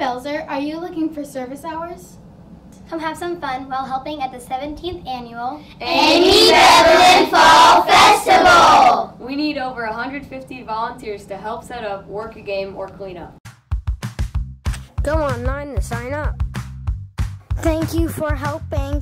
Belzer, are you looking for service hours? Come have some fun while helping at the 17th annual Amy Beverland Fall Festival! We need over 150 volunteers to help set up, work a game, or clean up. Go online to sign up. Thank you for helping.